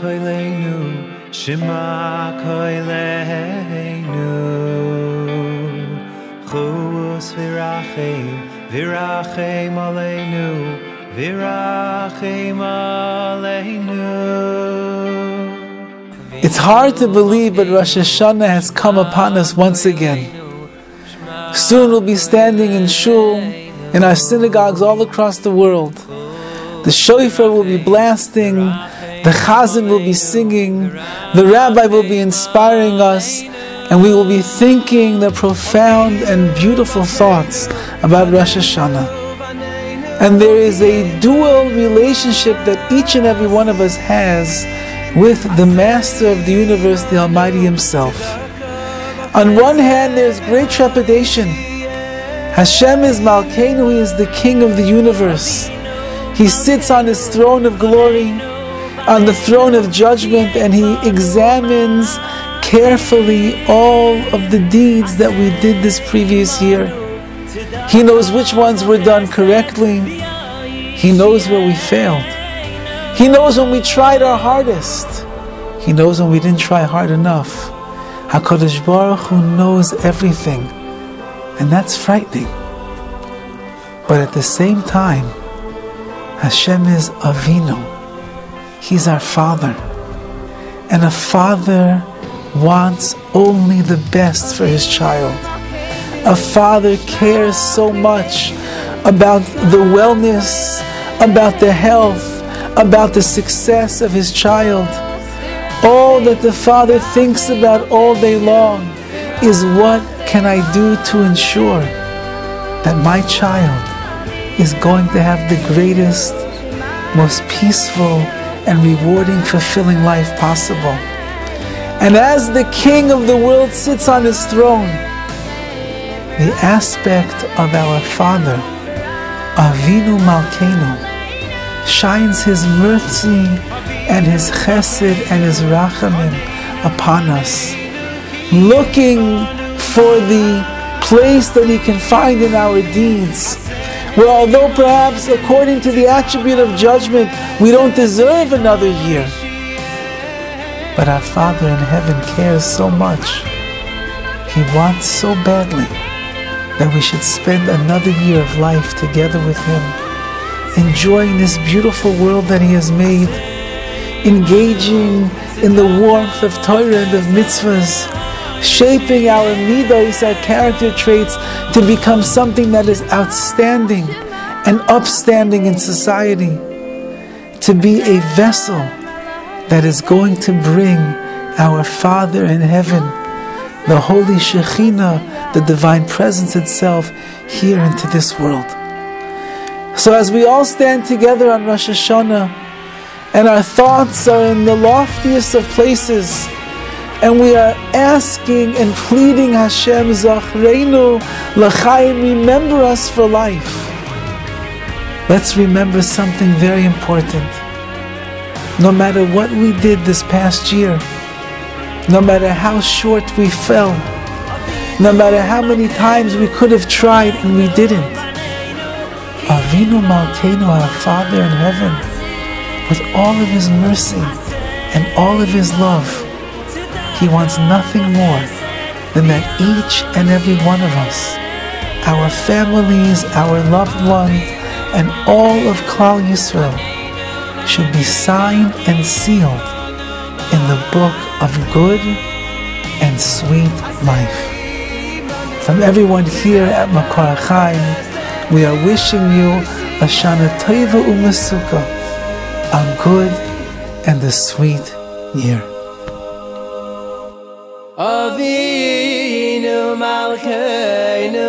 koilenu Shema koilenu Chus virachem virachem aleinu virachem aleinu It's hard to believe, but Rosh Hashanah has come upon us once again. Soon we'll be standing in shul, in our synagogues all across the world. The shofar will be blasting, the chazan will be singing, the rabbi will be inspiring us, and we will be thinking the profound and beautiful thoughts about Rosh Hashanah. And there is a dual relationship that each and every one of us has with the Master of the universe, the Almighty Himself. On one hand, there's great trepidation. Hashem is Malkeinu, He is the King of the universe. He sits on His throne of glory, on the throne of judgment, and He examines carefully all of the deeds that we did this previous year. He knows which ones were done correctly. He knows where we failed. He knows when we tried our hardest. He knows when we didn't try hard enough. HaKadosh Baruch Hu knows everything. And that's frightening. But at the same time, Hashem is Avinu. He's our Father. And a father wants only the best for his child. A father cares so much about the wellness, about the health, about the success of his child. All that the father thinks about all day long is what can I do to ensure that my child is going to have the greatest, most peaceful, and rewarding, fulfilling life possible. And as the king of the world sits on his throne, the aspect of our Father, Avinu Malkeinu, shines his mercy and his chesed and his rachamim upon us, looking for the place that he can find in our deeds. Where although perhaps according to the attribute of judgment, we don't deserve another year. But our Father in heaven cares so much. He wants so badly that we should spend another year of life together with Him, enjoying this beautiful world that He has made, engaging in the warmth of Torah and of mitzvahs, shaping our midos, our character traits, to become something that is outstanding and upstanding in society, to be a vessel that is going to bring our Father in heaven, the Holy Shekhinah, the Divine Presence itself, here into this world. So as we all stand together on Rosh Hashanah, and our thoughts are in the loftiest of places, and we are asking and pleading Hashem, Zachreinu L'chaim, remember us for life. Let's remember something very important. No matter what we did this past year, no matter how short we fell, no matter how many times we could have tried and we didn't, Avinu Malkeinu, our Father in heaven, with all of His mercy and all of His love, He wants nothing more than that each and every one of us, our families, our loved ones, and all of Klal Yisrael, should be signed and sealed in the book of good and sweet life. From everyone here at Makor Chaim, we are wishing you a Shana Tova Umasukah, a good and a sweet year. אבינו מלכנו